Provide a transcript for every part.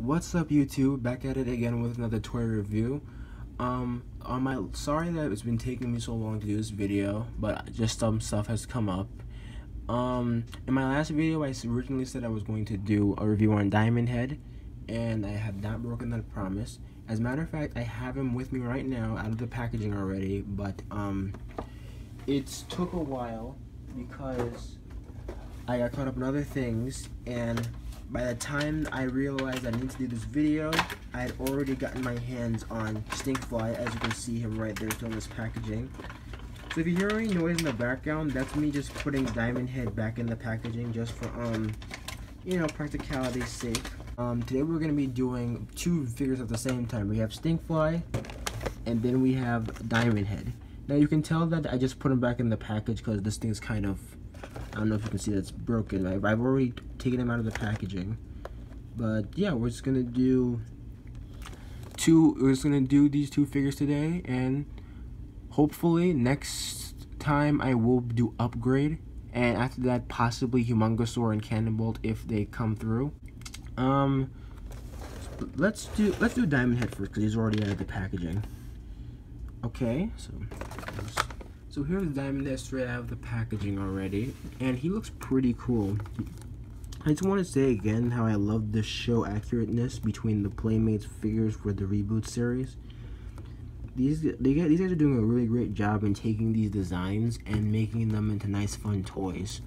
What's up YouTube? Back at it again with another toy review. Um, on my sorry that it's been taking me so long to do this video, but just some stuff has come up. Um, in my last video, I originally said I was going to do a review on Diamondhead, and I have not broken that promise. As a matter of fact, I have him with me right now out of the packaging already, but um, it took a while because I got caught up in other things, and by the time I realized I need to do this video, I had already gotten my hands on Stinkfly, as you can see him right there still in this packaging. So if you hear any noise in the background, that's me just putting Diamondhead back in the packaging just for, um, you know, practicality's sake. Um, today we're going to be doing two figures at the same time. We have Stinkfly, and then we have Diamondhead. Now you can tell that I just put them back in the package because this thing's kind of, I don't know if you can see that's broken. I've, I've already taken them out of the packaging. But yeah, we're just to do two, we're just to do these two figures today, and hopefully next time I will do upgrade and after that possibly Humongosaur and Cannonbolt if they come through. Um, let's do let's do Diamondhead first because he's already out of the packaging. Okay, so so here's Diamondhead straight out of the packaging already, and he looks pretty cool. I just want to say again how I love the show accurateness between the Playmates figures for the reboot series these they get these guys are doing a really great job in taking these designs and making them into nice fun toys.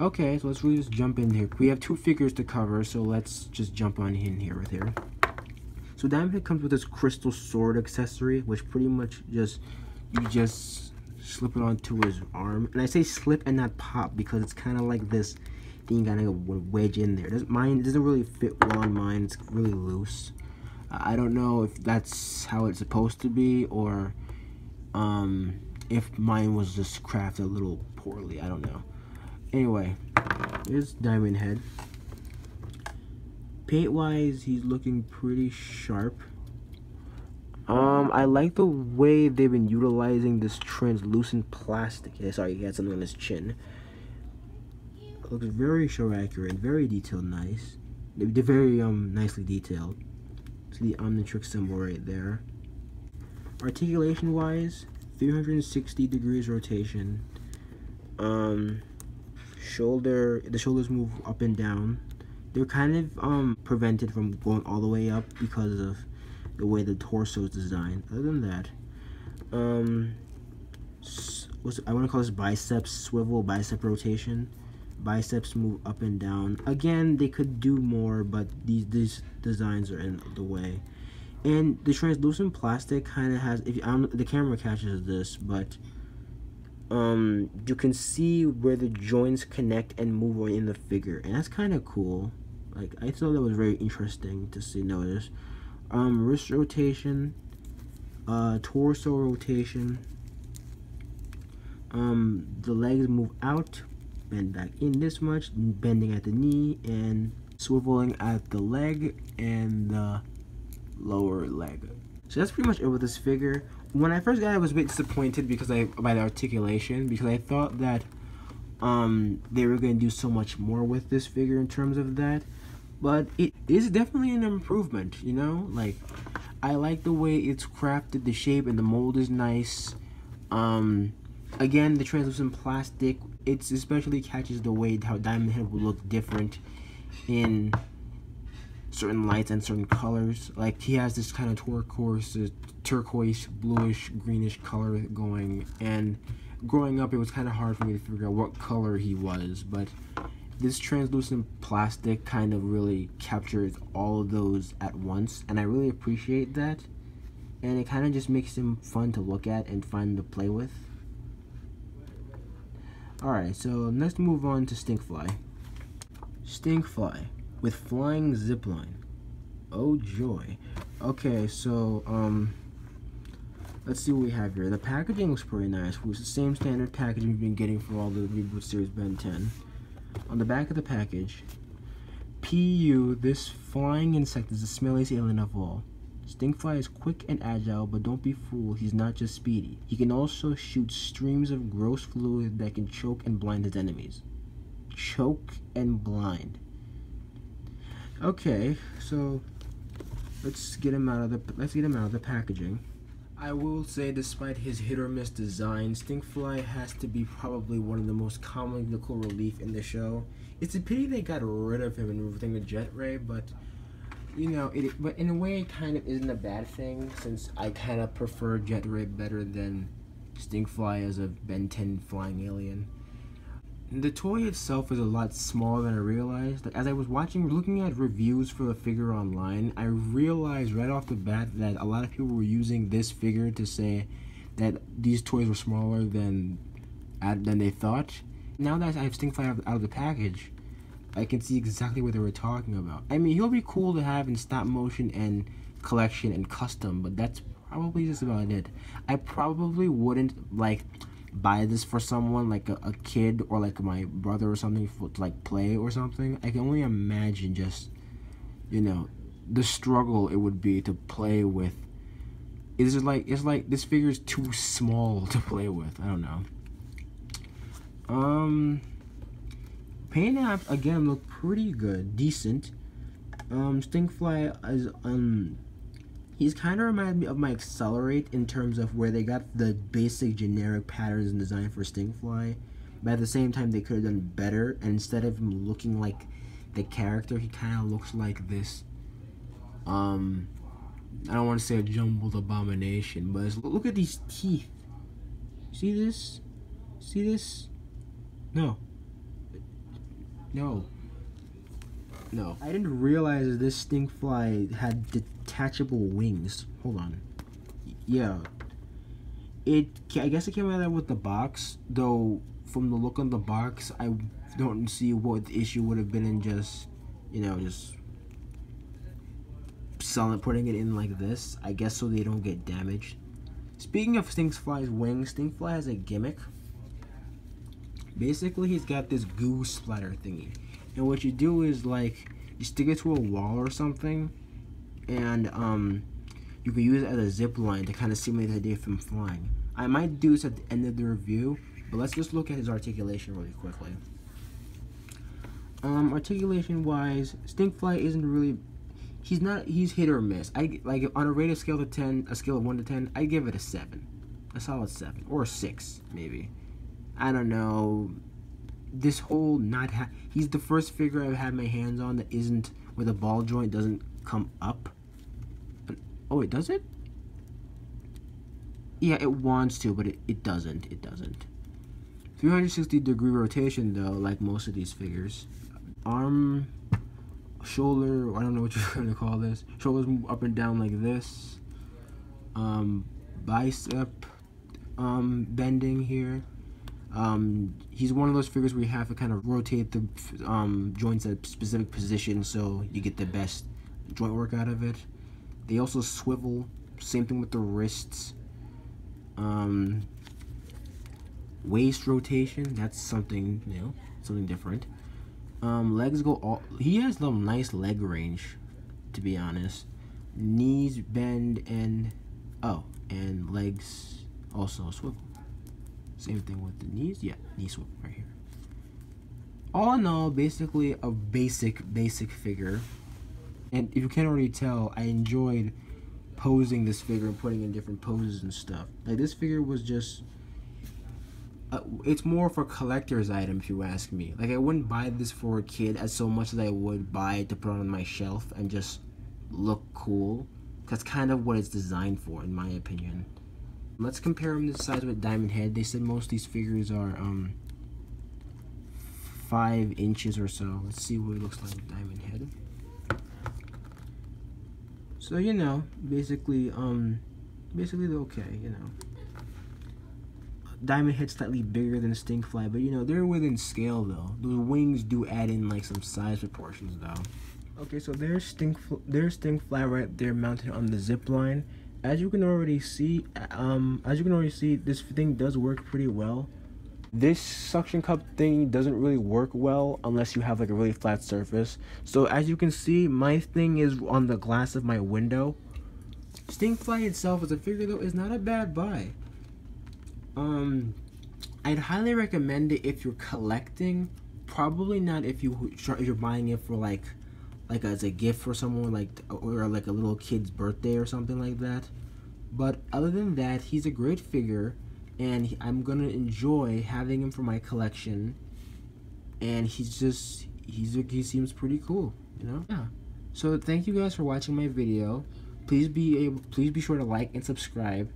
Okay, so let's really just jump in here. We have two figures to cover, so let's just jump on in here with here. So Diamondhead comes with this crystal sword accessory, which pretty much just you just slip it onto his arm. And I say slip and not pop because it's kind of like this thing kind of wedge in there. Doesn't mine doesn't really fit well on mine. It's really loose. I don't know if that's how it's supposed to be or um, if mine was just crafted a little poorly. I don't know. Anyway, here's Diamondhead. Paint wise, he's looking pretty sharp. Um, I like the way they've been utilizing this translucent plastic. Sorry, he had something on his chin. Looks very show accurate, very detailed, nice. They're very um nicely detailed to the Omnitrix symbol right there. Articulation wise, 360 degrees rotation. Um, shoulder, the shoulders move up and down. They're kind of um, prevented from going all the way up because of the way the torso is designed. Other than that, um, what's I want to call this biceps swivel, bicep rotation biceps move up and down. Again they could do more but these these designs are in the way. And the translucent plastic kind of has if you, I'm, the camera catches this but um you can see where the joints connect and move in the figure and that's kind of cool. Like I thought that was very interesting to see notice. Um wrist rotation uh torso rotation. Um the legs move out bend back in this much, bending at the knee and swiveling at the leg and the lower leg. So that's pretty much it with this figure. When I first got it, I was a bit disappointed because I by the articulation because I thought that um, they were going to do so much more with this figure in terms of that. But it is definitely an improvement, you know? Like, I like the way it's crafted, the shape and the mold is nice. Um, again, the translucent plastic it's especially catches the way how Diamondhead would look different in certain lights and certain colors. Like he has this kind of turquoise, uh, turquoise, bluish, greenish color going. And growing up, it was kind of hard for me to figure out what color he was. But this translucent plastic kind of really captures all of those at once, and I really appreciate that. And it kind of just makes him fun to look at and fun to play with. Alright, so let's move on to Stinkfly. Stinkfly with flying zipline. Oh joy. Okay, so um let's see what we have here. The packaging looks pretty nice. It's the same standard packaging we've been getting for all the reboot series Ben 10. On the back of the package, PU, this flying insect is the smelliest alien of all. Stinkfly is quick and agile, but don't be fooled, he's not just speedy. He can also shoot streams of gross fluid that can choke and blind his enemies. Choke and blind. Okay, so let's get him out of the let's get him out of the packaging. I will say, despite his hit or miss design, Stinkfly has to be probably one of the most comical relief in the show. It's a pity they got rid of him and everything with Jet Ray, but you know, it. But in a way, it kind of isn't a bad thing since I kind of prefer Jet Ray better than Stinkfly as a Ben 10 flying alien. The toy itself is a lot smaller than I realized. As I was watching, looking at reviews for the figure online, I realized right off the bat that a lot of people were using this figure to say that these toys were smaller than uh, than they thought. Now that I have Stinkfly out of the package, I can see exactly what they were talking about. I mean, he'll be cool to have in stop motion and collection and custom, but that's probably just about it. I probably wouldn't like buy this for someone like a, a kid or like my brother or something for, to like play or something i can only imagine just you know the struggle it would be to play with is it like it's like this figure is too small to play with i don't know um paint apps again look pretty good decent um stinkfly is um He's kind of reminded me of my XLR8 in terms of where they got the basic generic patterns and design for Stinkfly, but at the same time they could have done better. And instead of him looking like the character, he kind of looks like this. Um, I don't want to say a jumbled abomination, but look at these teeth. See this? See this? No. No. No. I didn't realize this Stinkfly had detachable wings. Hold on. Yeah. It, I guess it came out with the box, though from the look on the box, I don't see what the issue would have been in just, you know, just selling, putting it in like this. I guess so they don't get damaged. Speaking of Stinkfly's wings, Stinkfly has a gimmick. Basically, he's got this goo splatter thingy. And what you do is like you stick it to a wall or something, and um, you can use it as a zip line to kind of simulate the idea of him flying. I might do this at the end of the review, but let's just look at his articulation really quickly. Um, articulation wise, Stinkfly isn't really. He's not. He's hit or miss. I like on a rated scale to ten, a scale of one to ten. I give it a seven, a solid seven or a six maybe. I don't know this whole not ha- he's the first figure I've had my hands on that isn't where the ball joint doesn't come up. But, oh, it does it? Yeah, it wants to, but it, it doesn't. It doesn't. 360 degree rotation though, like most of these figures. Arm, shoulder, I don't know what you're gonna call this. Shoulders up and down like this. Um, bicep um, bending here. Um, he's one of those figures where you have to kind of rotate the um, joints at a specific position so you get the best joint work out of it. They also swivel. Same thing with the wrists. Um, waist rotation. That's something know, something different. Um, legs go all. He has a nice leg range, to be honest. Knees bend and oh, and legs also swivel. Same thing with the knees. Yeah, knee swivel right here. All in all, basically a basic, basic figure. And if you can't already tell, I enjoyed posing this figure and putting in different poses and stuff. Like this figure was just uh, it's more for collector's item if you ask me. Like I wouldn't buy this for a kid as so much as I would buy it to put on my shelf and just look cool. That's kind of what it's designed for, in my opinion. Let's compare them to the size with Diamondhead. They said most of these figures are um five inches or so. Let's see what it looks like with Diamondhead. So you know, basically, um, basically they're okay. You know, Diamondhead slightly bigger than Stinkfly, but you know they're within scale though. Those wings do add in like some size proportions though. Okay, so there's Stink there's Stinkfly right there mounted on the zip line as you can already see um as you can already see this thing does work pretty well. This suction cup thing doesn't really work well unless you have like a really flat surface. So as you can see my thing is on the glass of my window. Stinkfly itself as a figure though is not a bad buy. Um i'd highly recommend it if you're collecting. Probably not if you if you're buying it for like like as a gift for someone like or like a little kid's birthday or something like that. But other than that, he's a great figure and I'm going to enjoy having him for my collection and he's just he's he seems pretty cool, you know? Yeah. So thank you guys for watching my video. Please be able please be sure to like and subscribe.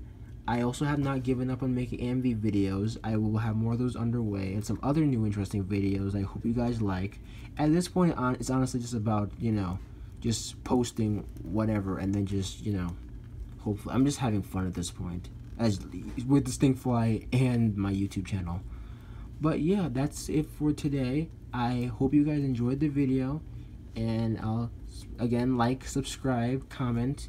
I also have not given up on making AMV videos. I will have more of those underway and some other new interesting videos I hope you guys like. At this point on it's honestly just about, you know, just posting whatever and then just, you know, hopefully I'm just having fun at this point as with the Stinkfly and my YouTube channel. But yeah, that's it for today. I hope you guys enjoyed the video and I'll again like, subscribe, comment,